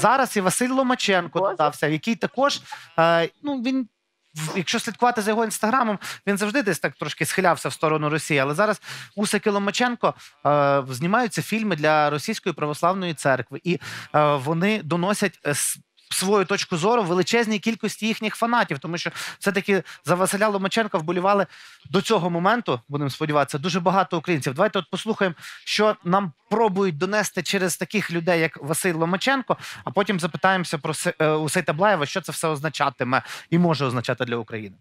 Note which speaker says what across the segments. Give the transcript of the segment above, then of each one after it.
Speaker 1: зараз і Василь Ломаченко додався, який також е, ну він. Якщо слідкувати за його інстаграмом, він завжди десь так трошки схилявся в сторону Росії. Але зараз Усики Ломаченко е, знімаються фільми для російської православної церкви, і е, вони доносять свою точку зору величезній кількості їхніх фанатів, тому що все-таки за Василя Ломаченка вболівали до цього моменту. Будемо сподіватися, дуже багато українців. Давайте от послухаємо, що нам пробують донести через таких людей, як Василь Ломаченко. А потім запитаємося про е, Усейта Блаєва, що це все означатиме і може означати для України.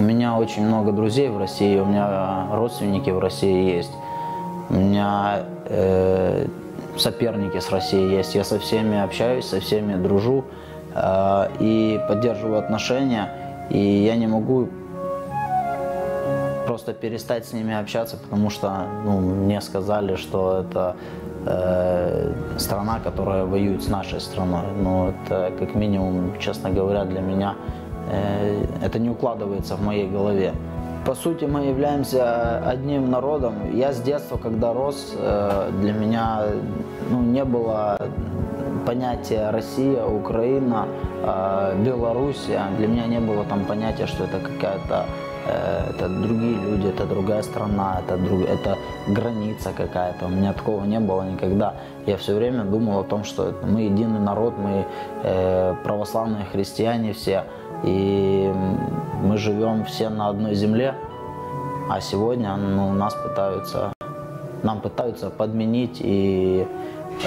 Speaker 2: У меня очень много друзей в России, у меня родственники в России есть. У меня э, соперники с Россией есть. Я со всеми общаюсь, со всеми дружу э, и поддерживаю отношения. И я не могу просто перестать с ними общаться, потому что ну, мне сказали, что это э, страна, которая воюет с нашей страной. Но это как минимум, честно говоря, для меня э, это не укладывается в моей голове. По сути, мы являемся одним народом. Я с детства, когда рос, э, для меня ну, не было понятия Россия, Украина, э, Белоруссия. Для меня не было там понятия, что это какая-то э, это другие люди, это другая страна, это, друг, это граница какая-то. У меня такого не было никогда. Я все время думал о том, что мы единый народ, мы э, православные христиане все. И мы живем все на одной земле, а сегодня ну, нас пытаются, нам пытаются подменить и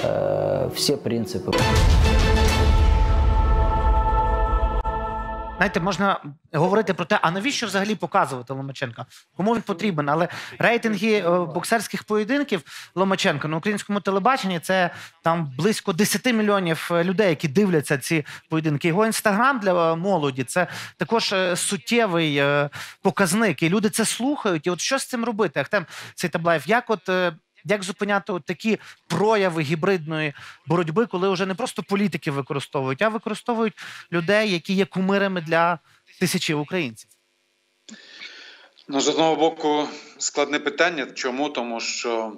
Speaker 2: э, все принципы.
Speaker 1: Знаєте, можна говорити про те, а навіщо взагалі показувати Ломаченка? Кому він потрібен? Але рейтинги е, боксерських поєдинків Ломаченка на українському телебаченні це там близько 10 мільйонів е, людей, які дивляться ці поєдинки. Його інстаграм для молоді це також е, суттєвий показник. І люди це слухають. І от що з цим робити? Ахтем Цейтаблаєв, як от як зупиняти от такі прояви гібридної боротьби, коли вже не просто політики використовують, а використовують людей, які є кумирами для тисячі українців?
Speaker 3: Ну, з одного боку, складне питання. Чому? Тому що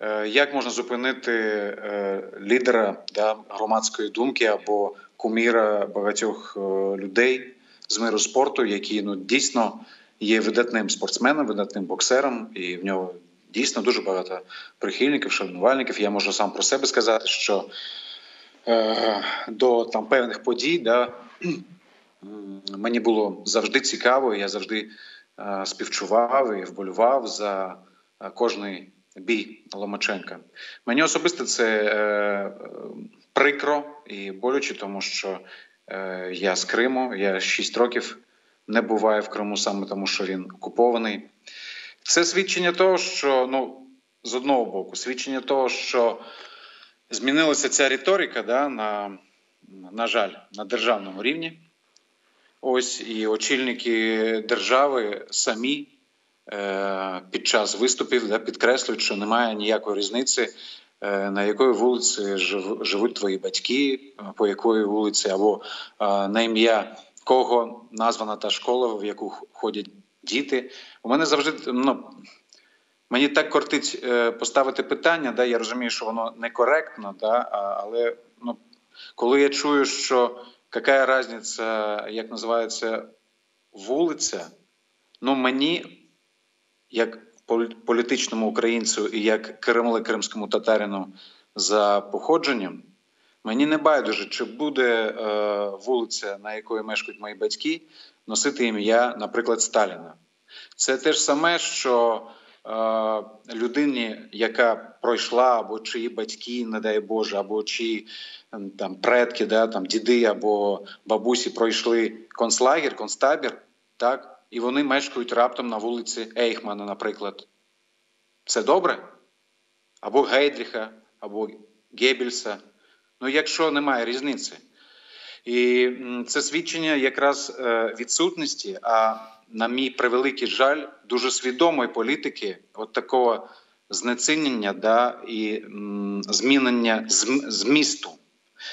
Speaker 3: е, як можна зупинити е, лідера да, громадської думки або куміра багатьох е, людей з миру спорту, який ну, дійсно є видатним спортсменом, видатним боксером, і в нього дійсно дуже багато прихильників, шанувальників. Я можу сам про себе сказати, що е, до там певних подій да, мені було завжди цікаво. Я завжди е, співчував і вболював за е, кожний бій Ломаченка. Мені особисто це е, прикро і болюче, тому що е, я з Криму, я 6 років не буваю в Криму саме тому, що він окупований. Це свідчення того, що ну з одного боку, свідчення того, що змінилася ця риторика, да, на, на жаль, на державному рівні. Ось і очільники держави самі е, під час виступів да, підкреслюють, що немає ніякої різниці, е, на якої вулиці жив, живуть твої батьки, по якої вулиці, або е, на ім'я кого названа та школа, в яку ходять діти. У мене завжди ну, мені так кортить е, поставити питання, да, я розумію, що воно некоректно, да, але ну, коли я чую, що яка різниця, як називається вулиця, ну мені, як політичному українцю і як кремле кримському татарину за походженням, мені не байдуже, чи буде е, вулиця, на якої мешкають мої батьки, носити ім'я, наприклад, Сталіна. Це те ж саме, що е, людині, яка пройшла, або чиї батьки, не дай Боже, або чиї там предки, да, там діди або бабусі пройшли концлагер, концтабір, так, і вони мешкають раптом на вулиці Ейхмана, наприклад. Це добре? Або Гейдріха, або Геббельса. Ну, якщо немає різниці. І це свідчення якраз е, відсутності, а на мій превеликий жаль, дуже свідомої політики, от такого знецінення да, і змінення змісту.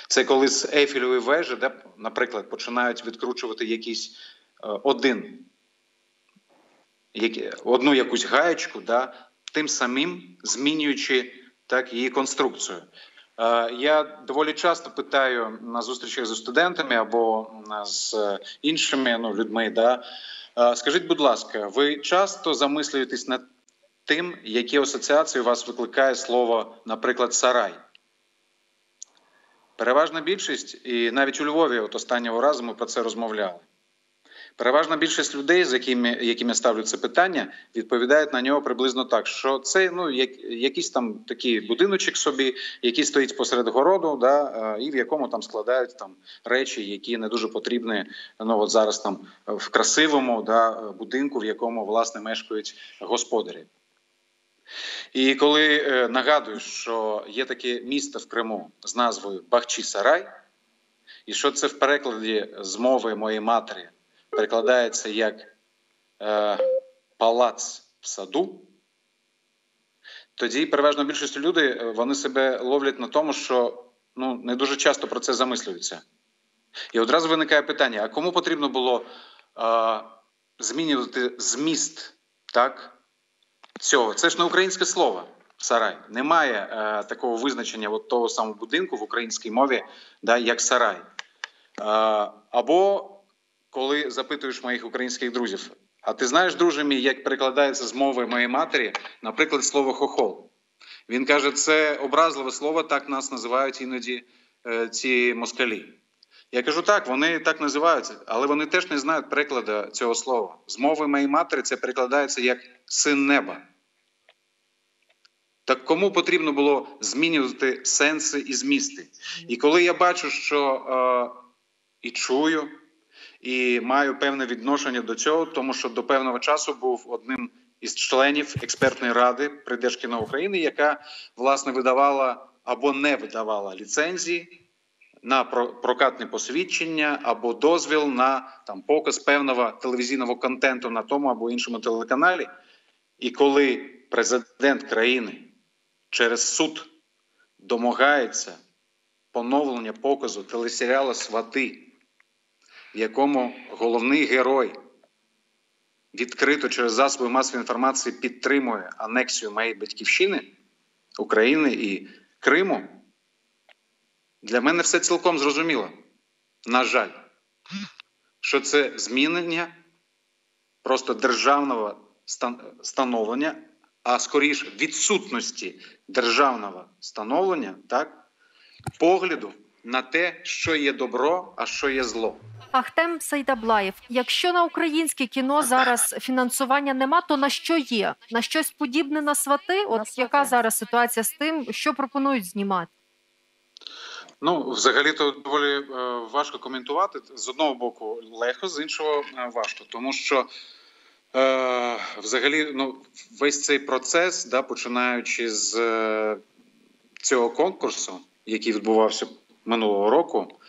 Speaker 3: Це коли з Ейфелевої вежі, да, наприклад, починають відкручувати якийсь е, один, одну якусь гаєчку, да, тим самим змінюючи так її конструкцію. Я доволі часто питаю на зустрічах з студентами або з іншими ну, людьми. Да? Скажіть, будь ласка, ви часто замислюєтесь над тим, які асоціації у вас викликає слово, наприклад, сарай? Переважна більшість, і навіть у Львові, от останнього разу ми про це розмовляли. Переважна більшість людей, з якими якими ставлю це питання, відповідають на нього приблизно так: що це ну як якийсь там такий будиночок собі, який стоїть посеред городу, да, і в якому там складають там речі, які не дуже потрібні ну от зараз там в красивому да, будинку, в якому власне мешкають господарі. І коли е, нагадую, що є таке місто в Криму з назвою Бахчі Сарай, і що це в перекладі з мови моєї матері перекладається як е, палац в саду, тоді переважно більшість людей е, вони себе ловлять на тому, що ну, не дуже часто про це замислюються. І одразу виникає питання: а кому потрібно було е, змінювати зміст так, цього? Це ж не українське слово. Сарай. Немає е, такого визначення от того самого будинку в українській мові, да, як сарай. Е, або коли запитуєш моїх українських друзів, а ти знаєш, друже мій, як перекладається з мови моєї матері, наприклад, слово хохол. Він каже, це образливе слово, так нас називають іноді е, ці москалі. Я кажу, так, вони так називаються, але вони теж не знають перекладу цього слова. З мови моєї матері це перекладається як син неба. Так кому потрібно було змінювати сенси і змісти? І коли я бачу, що е, і чую, і маю певне відношення до цього, тому що до певного часу був одним із членів експертної ради при Держкіно України, яка власне видавала або не видавала ліцензії на прокатне посвідчення або дозвіл на там показ певного телевізійного контенту на тому або іншому телеканалі. І коли президент країни через суд домагається поновлення показу телесеріалу Свати в якому головний герой відкрито через засоби масової інформації підтримує анексію моєї батьківщини України і Криму, для мене все цілком зрозуміло. На жаль, що це змінення просто державного становлення, а скоріше відсутності державного становлення, так, погляду на те, що є добро, а що є зло.
Speaker 4: Ахтем Сайдаблаєв. Якщо на українське кіно зараз фінансування нема, то на що є? На щось подібне на свати? От на яка зараз ситуація з тим, що пропонують знімати?
Speaker 3: Ну, взагалі, то доволі е, важко коментувати. З одного боку, легко, з іншого е, важко, тому що е, взагалі ну, весь цей процес, да, починаючи з е, цього конкурсу, який відбувався минулого року,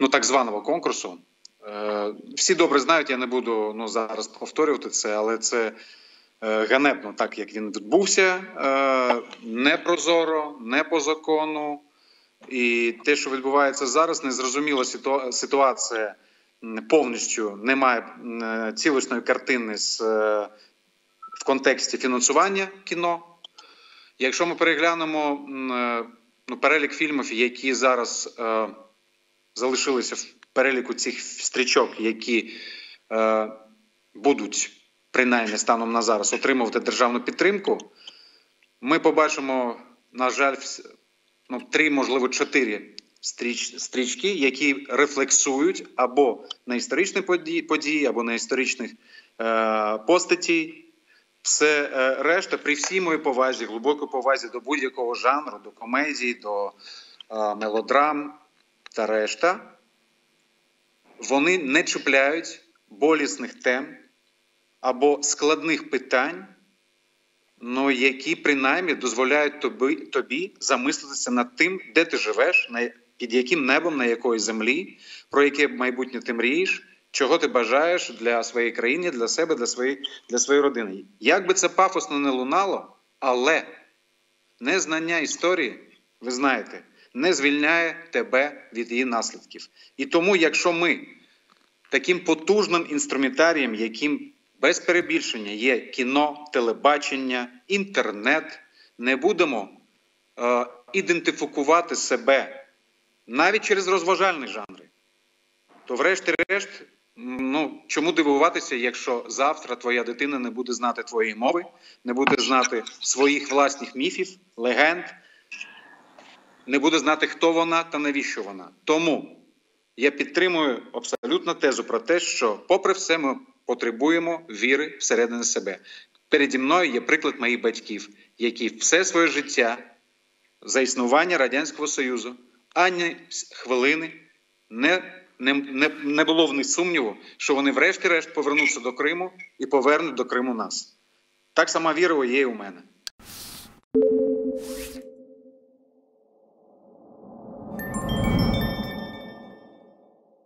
Speaker 3: ну так званого конкурсу, всі добре знають, я не буду ну, зараз повторювати це, але це е, ганебно, так як він відбувся е, не прозоро, не по закону. І те, що відбувається зараз, незрозуміла ситуація повністю немає цілісної картини з, в контексті фінансування кіно. Якщо ми переглянемо ну, перелік фільмів, які зараз е, залишилися в переліку цих стрічок, які е, будуть принаймні станом на зараз отримувати державну підтримку, ми побачимо, на жаль, ну, три, можливо, чотири стріч, стрічки, які рефлексують або на історичні події, події або на історичних е, постаті. Все е, решта, при всій моїй повазі, глибокій повазі до будь-якого жанру, до комедії, до е, мелодрам та решта вони не чіпляють болісних тем або складних питань, ну, які принаймні дозволяють тобі тобі замислитися над тим, де ти живеш, під яким небом, на якої землі, про яке майбутнє ти мрієш, чого ти бажаєш для своєї країни, для себе, для своєї, для своєї родини. Як би це пафосно не лунало, але незнання історії, ви знаєте, не звільняє тебе від її наслідків. І тому, якщо ми таким потужним інструментарієм, яким без перебільшення є кіно, телебачення, інтернет, не будемо е, ідентифікувати себе навіть через розважальні жанри, то врешті-решт, ну чому дивуватися, якщо завтра твоя дитина не буде знати твоєї мови, не буде знати своїх власних міфів, легенд, не буде знати, хто вона та навіщо вона. Тому я підтримую абсолютно тезу про те, що, попри все, ми потребуємо віри всередині себе. Переді мною є приклад моїх батьків, які все своє життя за існування Радянського Союзу ані хвилини не, не, не, не було в них сумніву, що вони врешті-решт повернуться до Криму і повернуть до Криму нас. Так сама віра є і у мене.